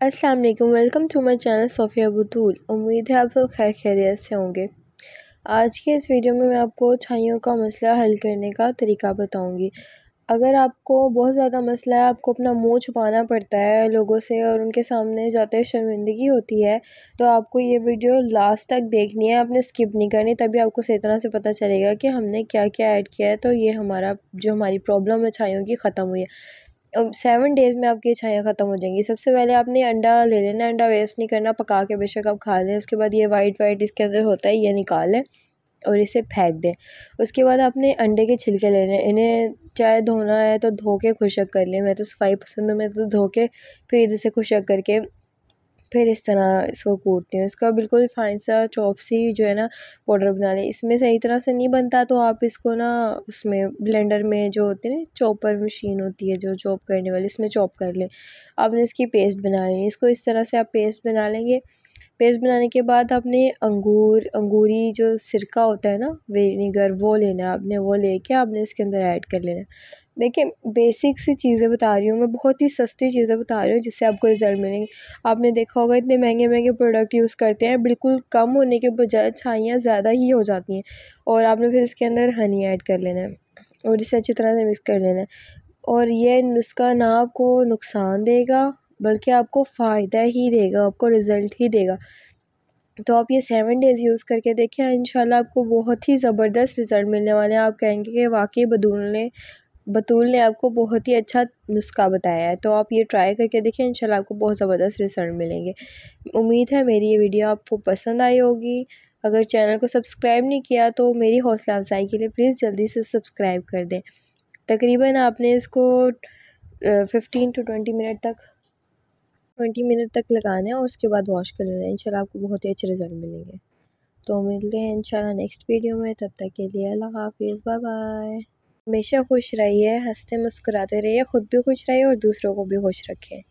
अस्सलाम वालेकुम welcome to my channel Sophia Batool उम्मीद है आप सब खैर खैरियत से होंगे। आज के इस वीडियो में मैं आपको छाइयों का मसला हल करने का तरीका बताऊँगी। अगर आपको बहुत ज़्यादा मसला है, आपको अपना मुँह छुपाना पड़ता है लोगों से और उनके सामने जाते शर्मिंदगी होती है तो आपको ये वीडियो लास्ट तक देखनी है। आपने स्किप नहीं करनी, तभी आपको सही तरह से पता चलेगा कि हमने क्या क्या ऐड किया है। तो ये हमारा, जो हमारी प्रॉब्लम है, छाइयों की ख़त्म हुई है। सेवन डेज़ में आपकी अच्छाइयाँ ख़त्म हो जाएँगी। सबसे पहले आपने अंडा ले लेना, अंडा वेस्ट नहीं करना, पका के बेशक आप खा लें। उसके बाद ये वाइट वाइट इसके अंदर होता है, ये निकाल लें और इसे फेंक दें। उसके बाद आपने अंडे के छिलके लेने इन्हें चाहे धोना है तो धो के खुशक कर लें। मैं तो सफ़ाई पसंद हूँ, मैं तो धो के फिर इसे खुशक करके फिर इस तरह इसको कूटती हूँ। इसका बिल्कुल फाइन सा चॉप सी जो है ना पाउडर बना लें। इसमें सही तरह से नहीं बनता तो आप इसको ना उसमें ब्लेंडर में जो होते हैं ना चॉपर मशीन होती है, जो चॉप करने वाली, इसमें चॉप कर लें। आपने इसकी पेस्ट बना लेनी इसको इस तरह से आप पेस्ट बना लेंगे। पेस्ट बनाने के बाद आपने अंगूर, अंगूरी जो सिरका होता है ना, विनीगर, वो लेना है आपने, वो लेके आपने इसके अंदर ऐड कर लेना देखिए बेसिक सी चीज़ें बता रही हूँ मैं, बहुत ही सस्ती चीज़ें बता रही हूँ जिससे आपको रिज़ल्ट मिलेंगे। आपने देखा होगा इतने महँगे महँगे प्रोडक्ट यूज़ करते हैं, बिल्कुल कम होने के बजाय छाइयाँ ज़्यादा ही हो जाती हैं। और आपने फिर इसके अंदर हनी ऐड कर लेना है और इसे अच्छी तरह से मिक्स कर लेना है। और ये नुस्खा ना आपको नुकसान देगा बल्कि आपको फ़ायदा ही देगा, आपको रिज़ल्ट ही देगा। तो आप ये सेवन डेज़ यूज़ करके देखें इंशाल्लाह आपको बहुत ही ज़बरदस्त रिज़ल्ट मिलने वाले हैं। आप कहेंगे कि वाकई बदूल ने, बतूल ने आपको बहुत ही अच्छा नुस्खा बताया है। तो आप ये ट्राई करके देखें इंशाल्लाह आपको बहुत ज़बरदस्त रिज़ल्ट मिलेंगे। उम्मीद है मेरी ये वीडियो आपको पसंद आई होगी। अगर चैनल को सब्सक्राइब नहीं किया तो मेरी हौसला अफजाई के लिए प्लीज़ जल्दी से सब्सक्राइब कर दें। तकरीबन आपने इसको फ़िफ्टीन टू ट्वेंटी मिनट तक ट्वेंटी मिनट तक लगाना है और उसके बाद वॉश कर लेना है। इंशाल्लाह आपको बहुत ही अच्छे रिज़ल्ट मिलेंगे। तो मिलते हैं इंशाल्लाह नेक्स्ट वीडियो में। तब तक के लिए अल्लाह हाफिज़। बाय बाय हमेशा खुश रहिए, हँसते मुस्कुराते रहिए, ख़ुद भी खुश रहिए और दूसरों को भी खुश रखें।